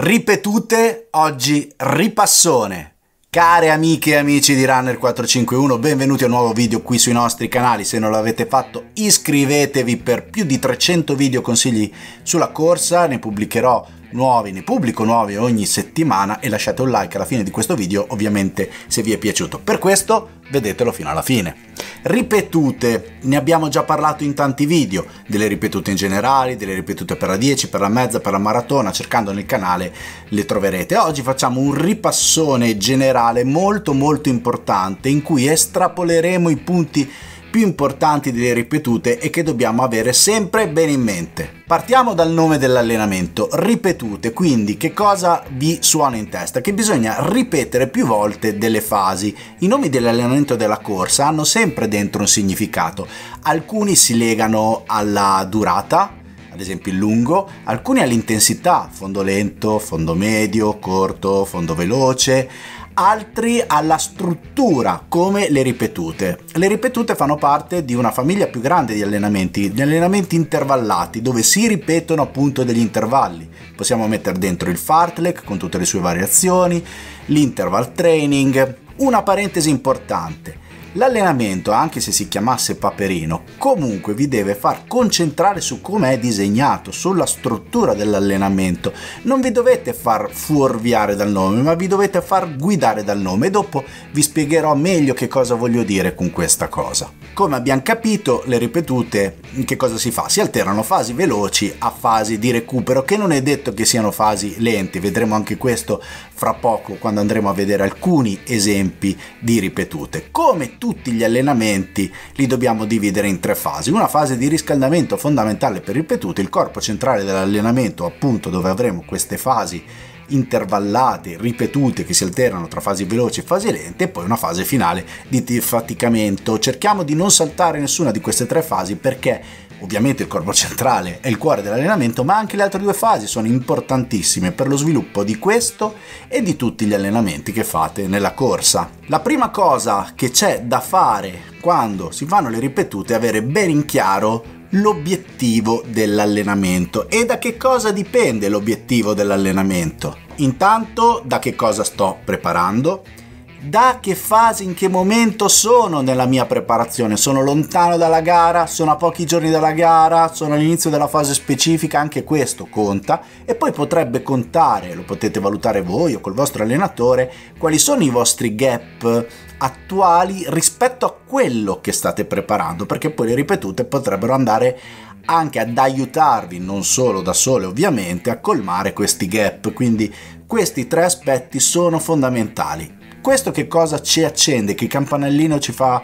Ripetute, oggi ripassone. Care amiche e amici di Runner 451, benvenuti a un nuovo video qui sui nostri canali. Se non l'avete fatto, iscrivetevi per più di 300 video consigli sulla corsa, ne pubblicherò nuovi, ne pubblico nuovi ogni settimana e lasciate un like alla fine di questo video ovviamente se vi è piaciuto. Per questo vedetelo fino alla fine. Ripetute, ne abbiamo già parlato in tanti video, delle ripetute in generale, delle ripetute per la 10, per la mezza, per la maratona, cercando nel canale le troverete. Oggi facciamo un ripassone generale molto molto importante in cui estrapoleremo i punti più importanti delle ripetute e che dobbiamo avere sempre bene in mente. Partiamo dal nome dell'allenamento, ripetute, quindi che cosa vi suona in testa? Che bisogna ripetere più volte delle fasi. I nomi dell'allenamento della corsa hanno sempre dentro un significato, alcuni si legano alla durata, ad esempio il lungo, alcuni all'intensità, fondo lento, fondo medio, corto, fondo veloce, altri alla struttura come le ripetute. Le ripetute fanno parte di una famiglia più grande di allenamenti, di allenamenti intervallati dove si ripetono appunto degli intervalli. Possiamo mettere dentro il fartlek con tutte le sue variazioni, l'interval training. Una parentesi importante. L'allenamento, anche se si chiamasse Paperino, comunque vi deve far concentrare su come è disegnato, sulla struttura dell'allenamento. Non vi dovete far fuorviare dal nome, ma vi dovete far guidare dal nome e dopo vi spiegherò meglio che cosa voglio dire con questa cosa. Come abbiamo capito, le ripetute, che cosa si fa? Si alternano fasi veloci a fasi di recupero, che non è detto che siano fasi lente, vedremo anche questo fra poco quando andremo a vedere alcuni esempi di ripetute. Come tutti gli allenamenti li dobbiamo dividere in tre fasi. Una fase di riscaldamento fondamentale per ripetute, il corpo centrale dell'allenamento appunto dove avremo queste fasi intervallate, ripetute che si alternano tra fasi veloci e fasi lente e poi una fase finale di defaticamento. Cerchiamo di non saltare nessuna di queste tre fasi perché Ovviamente il corpo centrale è il cuore dell'allenamento, ma anche le altre due fasi sono importantissime per lo sviluppo di questo e di tutti gli allenamenti che fate nella corsa. La prima cosa che c'è da fare quando si fanno le ripetute è avere ben in chiaro l'obiettivo dell'allenamento e da che cosa dipende l'obiettivo dell'allenamento. Intanto da che cosa sto preparando, da che fase, in che momento sono nella mia preparazione. Sono lontano dalla gara, sono a pochi giorni dalla gara, sono all'inizio della fase specifica, anche questo conta. E poi potrebbe contare, lo potete valutare voi o col vostro allenatore, quali sono i vostri gap attuali rispetto a quello che state preparando, perché poi le ripetute potrebbero andare anche ad aiutarvi, non solo da sole ovviamente, a colmare questi gap. Quindi questi tre aspetti sono fondamentali questo che cosa ci accende, che campanellino ci fa,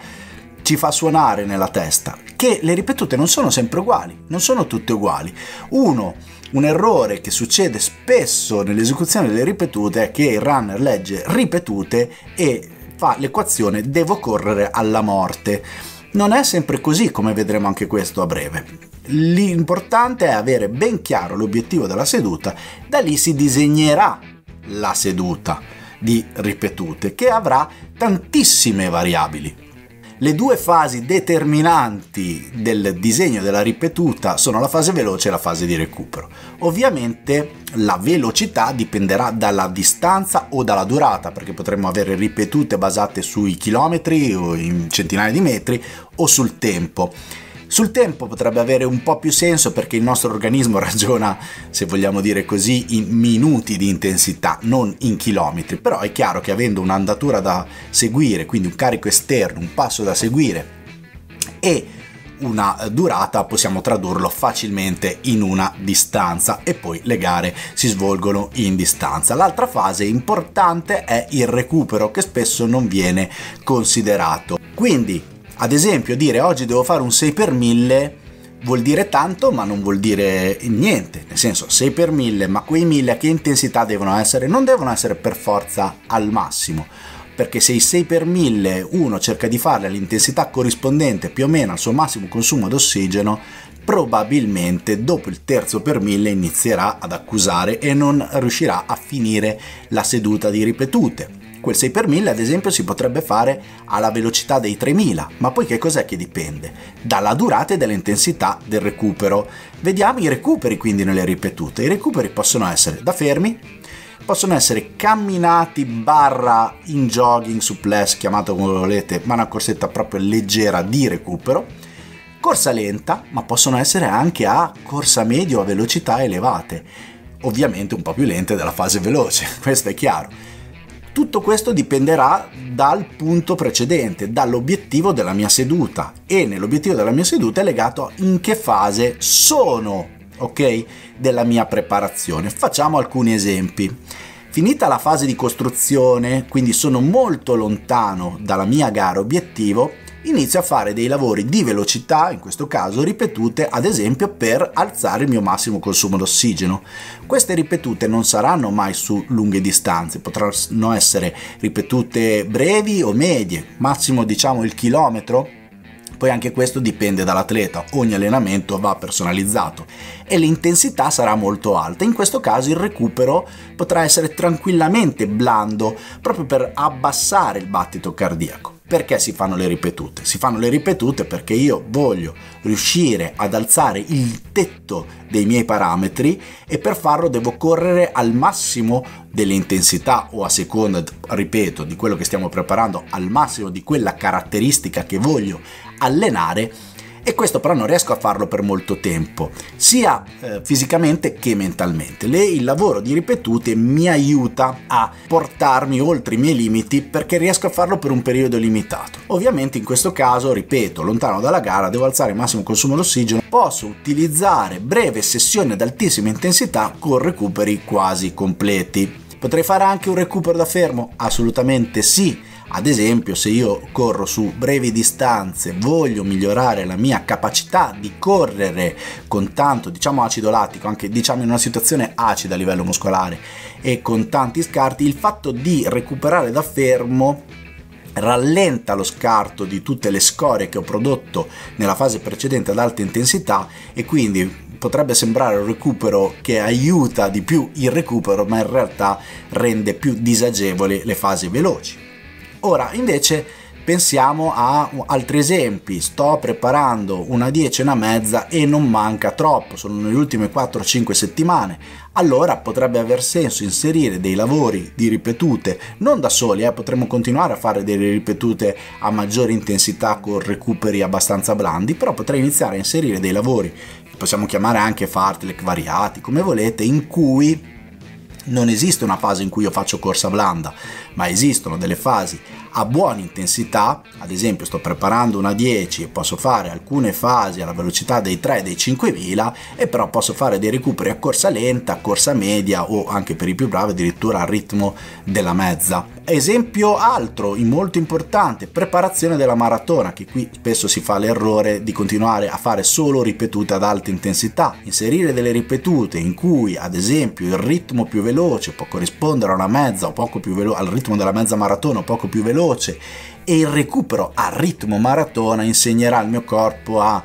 ci fa suonare nella testa? Che le ripetute non sono sempre uguali, non sono tutte uguali. Uno, un errore che succede spesso nell'esecuzione delle ripetute è che il runner legge ripetute e fa l'equazione devo correre alla morte. Non è sempre così, come vedremo anche questo a breve. L'importante è avere ben chiaro l'obiettivo della seduta, da lì si disegnerà la seduta di ripetute che avrà tantissime variabili. Le due fasi determinanti del disegno della ripetuta sono la fase veloce e la fase di recupero. Ovviamente la velocità dipenderà dalla distanza o dalla durata, perché potremmo avere ripetute basate sui chilometri o in centinaia di metri o sul tempo. Sul tempo potrebbe avere un po' più senso perché il nostro organismo ragiona, se vogliamo dire così, in minuti di intensità, non in chilometri, però è chiaro che avendo un'andatura da seguire, quindi un carico esterno, un passo da seguire e una durata possiamo tradurlo facilmente in una distanza e poi le gare si svolgono in distanza. L'altra fase importante è il recupero che spesso non viene considerato. Quindi ad esempio dire oggi devo fare un 6 per 1000 vuol dire tanto ma non vuol dire niente, nel senso 6 per 1000 ma quei 1000 a che intensità devono essere? Non devono essere per forza al massimo, perché se i 6 per 1000 uno cerca di farli all'intensità corrispondente più o meno al suo massimo consumo d'ossigeno, probabilmente dopo il terzo per 1000 inizierà ad accusare e non riuscirà a finire la seduta di ripetute Quel 6 per 1000 ad esempio si potrebbe fare alla velocità dei 3000, ma poi che cos'è che dipende? Dalla durata e dall'intensità del recupero. Vediamo i recuperi quindi nelle ripetute. I recuperi possono essere da fermi, possono essere camminati barra in jogging su plus, chiamato come volete, ma una corsetta proprio leggera di recupero, corsa lenta, ma possono essere anche a corsa medio a velocità elevate, ovviamente un po' più lente della fase veloce, questo è chiaro. Tutto questo dipenderà dal punto precedente, dall'obiettivo della mia seduta e nell'obiettivo della mia seduta è legato in che fase sono, ok, della mia preparazione. Facciamo alcuni esempi. Finita la fase di costruzione, quindi sono molto lontano dalla mia gara obiettivo, inizio a fare dei lavori di velocità, in questo caso ripetute ad esempio per alzare il mio massimo consumo d'ossigeno. Queste ripetute non saranno mai su lunghe distanze, potranno essere ripetute brevi o medie, massimo diciamo il chilometro, poi anche questo dipende dall'atleta, ogni allenamento va personalizzato e l'intensità sarà molto alta. In questo caso il recupero potrà essere tranquillamente blando proprio per abbassare il battito cardiaco. Perché si fanno le ripetute? Si fanno le ripetute perché io voglio riuscire ad alzare il tetto dei miei parametri e per farlo devo correre al massimo dell'intensità o a seconda, ripeto, di quello che stiamo preparando, al massimo di quella caratteristica che voglio allenare e questo però non riesco a farlo per molto tempo, sia eh, fisicamente che mentalmente. Le, il lavoro di ripetute mi aiuta a portarmi oltre i miei limiti perché riesco a farlo per un periodo limitato. Ovviamente in questo caso, ripeto, lontano dalla gara, devo alzare il massimo consumo d'ossigeno, posso utilizzare breve sessioni ad altissima intensità con recuperi quasi completi. Potrei fare anche un recupero da fermo? Assolutamente sì ad esempio, se io corro su brevi distanze, voglio migliorare la mia capacità di correre con tanto, diciamo, acido lattico, anche diciamo in una situazione acida a livello muscolare e con tanti scarti, il fatto di recuperare da fermo rallenta lo scarto di tutte le scorie che ho prodotto nella fase precedente ad alta intensità e quindi potrebbe sembrare un recupero che aiuta di più il recupero ma in realtà rende più disagevoli le fasi veloci. Ora invece pensiamo a altri esempi, sto preparando una 10 e una mezza e non manca troppo, sono nelle ultime 4-5 settimane, allora potrebbe aver senso inserire dei lavori di ripetute, non da soli, eh, potremmo continuare a fare delle ripetute a maggiore intensità con recuperi abbastanza blandi, però potrei iniziare a inserire dei lavori, possiamo chiamare anche fartlek variati, come volete, in cui non esiste una fase in cui io faccio corsa blanda, ma esistono delle fasi a buona intensità, ad esempio sto preparando una 10 e posso fare alcune fasi alla velocità dei 3 e dei 5000 e però posso fare dei recuperi a corsa lenta, a corsa media o anche per i più bravi addirittura al ritmo della mezza. Esempio altro, molto importante, preparazione della maratona, che qui spesso si fa l'errore di continuare a fare solo ripetute ad alta intensità, inserire delle ripetute in cui ad esempio il ritmo più veloce può corrispondere a una mezza o poco più veloce, al ritmo della mezza maratona o poco più veloce e il recupero a ritmo maratona insegnerà al mio corpo a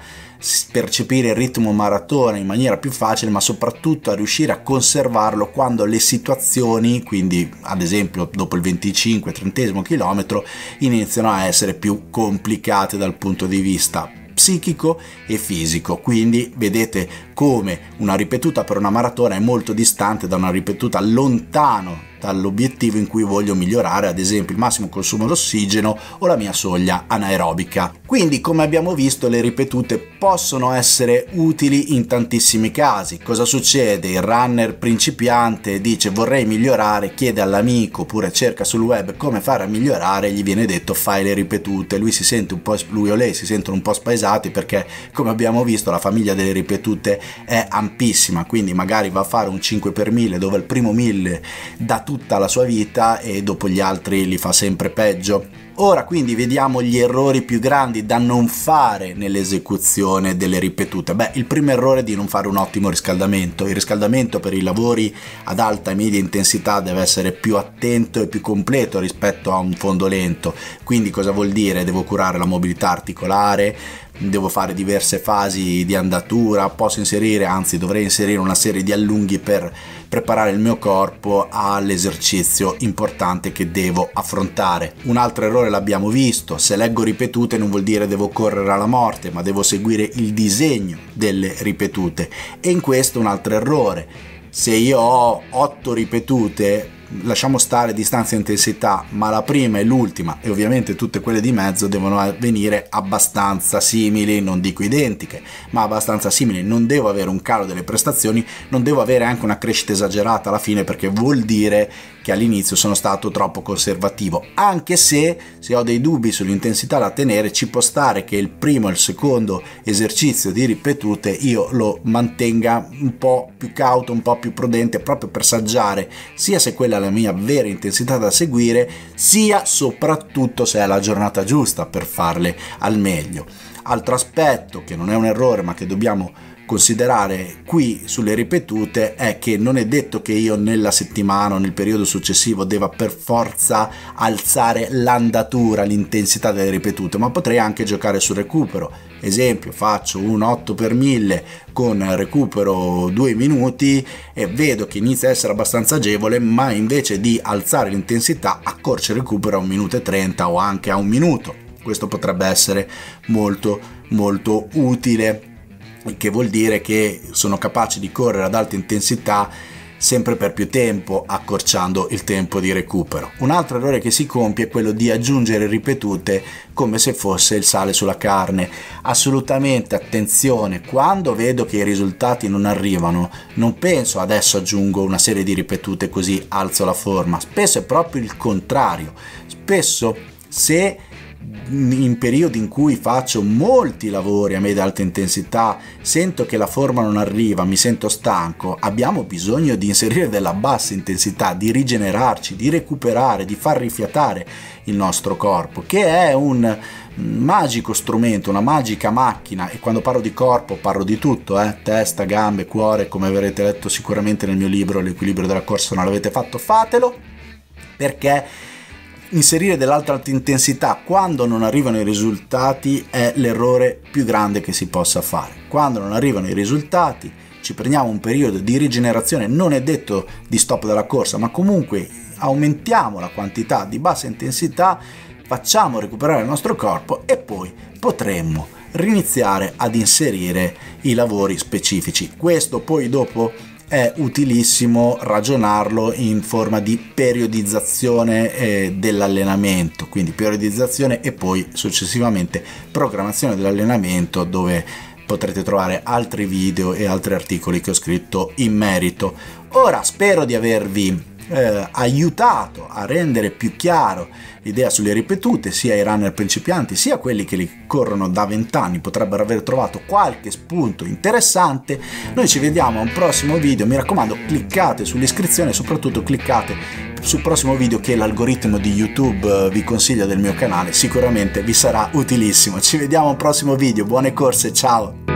percepire il ritmo maratona in maniera più facile, ma soprattutto a riuscire a conservarlo quando le situazioni, quindi ad esempio dopo il 25-30 chilometro, iniziano a essere più complicate dal punto di vista psichico e fisico. Quindi vedete come una ripetuta per una maratona è molto distante da una ripetuta lontano dall'obiettivo in cui voglio migliorare ad esempio il massimo consumo d'ossigeno o la mia soglia anaerobica. Quindi come abbiamo visto le ripetute possono essere utili in tantissimi casi. Cosa succede? Il runner principiante dice vorrei migliorare, chiede all'amico oppure cerca sul web come fare a migliorare, gli viene detto fai le ripetute, lui si sente un po' lui o lei si sentono un po' spaesati perché come abbiamo visto la famiglia delle ripetute è ampissima, quindi magari va a fare un 5 per 1000 dove il primo 1000 dà tutta la sua vita e dopo gli altri li fa sempre peggio. Ora quindi vediamo gli errori più grandi da non fare nell'esecuzione delle ripetute. Beh, il primo errore è di non fare un ottimo riscaldamento. Il riscaldamento per i lavori ad alta e media intensità deve essere più attento e più completo rispetto a un fondo lento. Quindi cosa vuol dire? Devo curare la mobilità articolare, devo fare diverse fasi di andatura, posso inserire, anzi dovrei inserire una serie di allunghi per preparare il mio corpo all'esercizio importante che devo affrontare. Un altro errore l'abbiamo visto, se leggo ripetute non vuol dire devo correre alla morte, ma devo seguire il disegno delle ripetute. E in questo un altro errore. Se io ho 8 ripetute lasciamo stare distanza e intensità, ma la prima e l'ultima e ovviamente tutte quelle di mezzo devono avvenire abbastanza simili, non dico identiche, ma abbastanza simili. Non devo avere un calo delle prestazioni, non devo avere anche una crescita esagerata alla fine perché vuol dire che all'inizio sono stato troppo conservativo, anche se se ho dei dubbi sull'intensità da tenere ci può stare che il primo e il secondo esercizio di ripetute io lo mantenga un po' più cauto, un po' più prudente proprio per saggiare sia se quella è la mia vera intensità da seguire, sia soprattutto se è la giornata giusta per farle al meglio. Altro aspetto che non è un errore ma che dobbiamo considerare qui sulle ripetute è che non è detto che io nella settimana o nel periodo successivo debba per forza alzare l'andatura, l'intensità delle ripetute, ma potrei anche giocare sul recupero. Esempio, faccio un 8 per 1000 con recupero 2 minuti e vedo che inizia a essere abbastanza agevole, ma invece di alzare l'intensità accorcio il recupero a 1 minuto e 30 o anche a 1 minuto. Questo potrebbe essere molto molto utile che vuol dire che sono capaci di correre ad alta intensità sempre per più tempo, accorciando il tempo di recupero. Un altro errore che si compie è quello di aggiungere ripetute come se fosse il sale sulla carne. Assolutamente attenzione, quando vedo che i risultati non arrivano, non penso adesso aggiungo una serie di ripetute così alzo la forma. Spesso è proprio il contrario. Spesso se in periodi in cui faccio molti lavori a media alta intensità, sento che la forma non arriva, mi sento stanco, abbiamo bisogno di inserire della bassa intensità, di rigenerarci, di recuperare, di far rifiatare il nostro corpo, che è un magico strumento, una magica macchina e quando parlo di corpo parlo di tutto, eh? testa, gambe, cuore, come avrete letto sicuramente nel mio libro L'equilibrio della corsa, non l'avete fatto, fatelo perché inserire dell'alta intensità quando non arrivano i risultati è l'errore più grande che si possa fare. Quando non arrivano i risultati ci prendiamo un periodo di rigenerazione, non è detto di stop della corsa, ma comunque aumentiamo la quantità di bassa intensità, facciamo recuperare il nostro corpo e poi potremmo riniziare ad inserire i lavori specifici. Questo poi dopo è utilissimo ragionarlo in forma di periodizzazione eh, dell'allenamento, quindi periodizzazione e poi successivamente programmazione dell'allenamento dove potrete trovare altri video e altri articoli che ho scritto in merito. Ora spero di avervi eh, aiutato a rendere più chiaro l'idea sulle ripetute sia ai runner principianti sia quelli che li corrono da 20 anni potrebbero aver trovato qualche spunto interessante. Noi ci vediamo a un prossimo video. Mi raccomando cliccate sull'iscrizione soprattutto cliccate sul prossimo video che l'algoritmo di youtube eh, vi consiglia del mio canale. Sicuramente vi sarà utilissimo. Ci vediamo a un prossimo video. Buone corse ciao